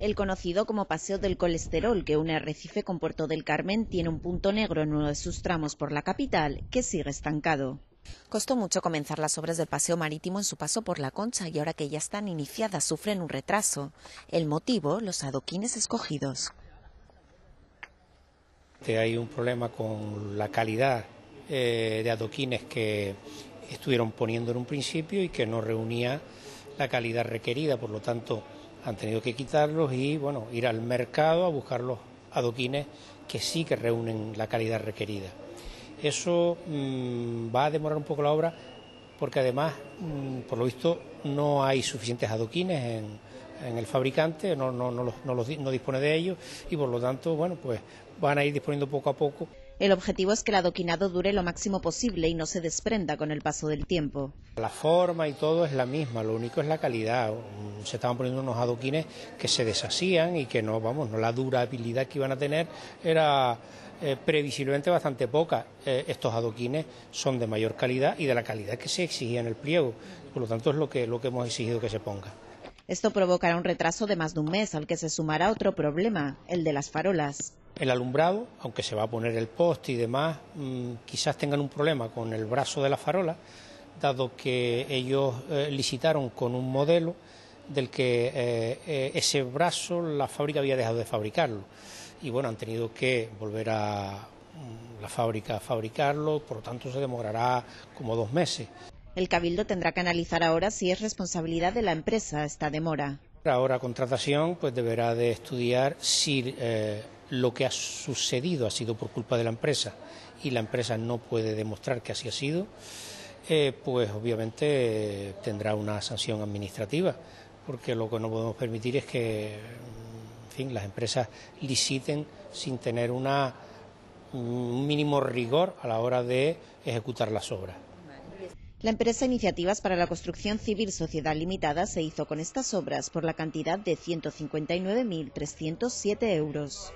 El conocido como Paseo del Colesterol, que une Arrecife con Puerto del Carmen, tiene un punto negro en uno de sus tramos por la capital, que sigue estancado. Costó mucho comenzar las obras del paseo marítimo en su paso por la Concha y ahora que ya están iniciadas sufren un retraso. El motivo, los adoquines escogidos. Hay un problema con la calidad eh, de adoquines que estuvieron poniendo en un principio y que no reunía la calidad requerida, por lo tanto han tenido que quitarlos y bueno, ir al mercado a buscar los adoquines que sí que reúnen la calidad requerida. Eso mm, va a demorar un poco la obra porque además, mm, por lo visto, no hay suficientes adoquines en, el fabricante, no, no, no, no dispone de ellos y por lo tanto, bueno, pues van a ir disponiendo poco a poco. El objetivo es que el adoquinado dure lo máximo posible y no se desprenda con el paso del tiempo. La forma y todo es la misma, lo único es la calidad. Se estaban poniendo unos adoquines que se deshacían y que no, vamos, no la durabilidad que iban a tener era eh, previsiblemente bastante poca. Eh, estos adoquines son de mayor calidad y de la calidad que se exigía en el pliego. Por lo tanto, es lo que, lo que hemos exigido que se ponga. Esto provocará un retraso de más de un mes, al que se sumará otro problema, el de las farolas. El alumbrado, aunque se va a poner el poste y demás, mm, quizás tengan un problema con el brazo de la farola, dado que ellos eh, licitaron con un modelo del que eh, eh, ese brazo la fábrica había dejado de fabricarlo. Y bueno, han tenido que volver a mm, la fábrica a fabricarlo, por lo tanto se demorará como dos meses. El Cabildo tendrá que analizar ahora si es responsabilidad de la empresa esta demora. Ahora contratación pues deberá de estudiar si eh, lo que ha sucedido ha sido por culpa de la empresa y la empresa no puede demostrar que así ha sido, eh, pues obviamente tendrá una sanción administrativa, porque lo que no podemos permitir es que en fin, las empresas liciten sin tener una, un mínimo rigor a la hora de ejecutar las obras. La empresa Iniciativas para la Construcción Civil Sociedad Limitada se hizo con estas obras por la cantidad de 159.307 euros.